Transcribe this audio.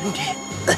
兄弟。